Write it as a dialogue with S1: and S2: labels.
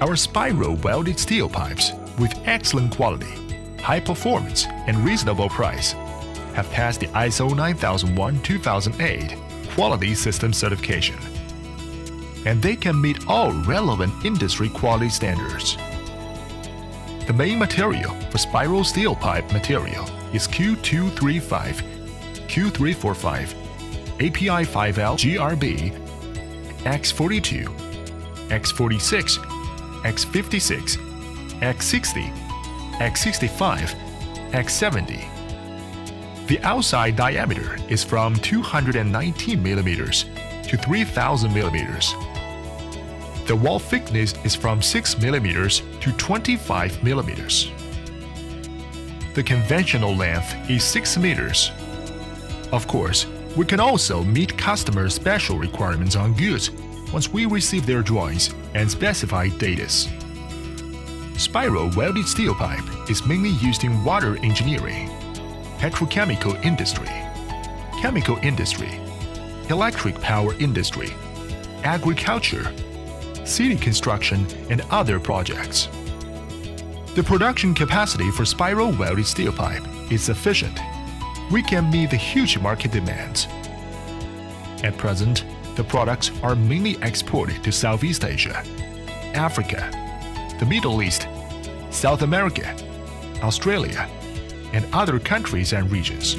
S1: Our spiral welded steel pipes with excellent quality, high performance, and reasonable price have passed the ISO 9001-2008 quality system certification. And they can meet all relevant industry quality standards. The main material for spiral steel pipe material is Q235, Q345, API 5L GRB, X42, X46, X56, X60, X65, X70. The outside diameter is from 219 millimeters to 3000 millimeters. The wall thickness is from 6 millimeters to 25 millimeters. The conventional length is 6 meters. Of course, we can also meet customer special requirements on goods once we receive their drawings and specified datas. Spiral welded steel pipe is mainly used in water engineering, petrochemical industry, chemical industry, electric power industry, agriculture, city construction, and other projects. The production capacity for spiral welded steel pipe is sufficient. We can meet the huge market demands. At present, the products are mainly exported to Southeast Asia, Africa, the Middle East, South America, Australia, and other countries and regions.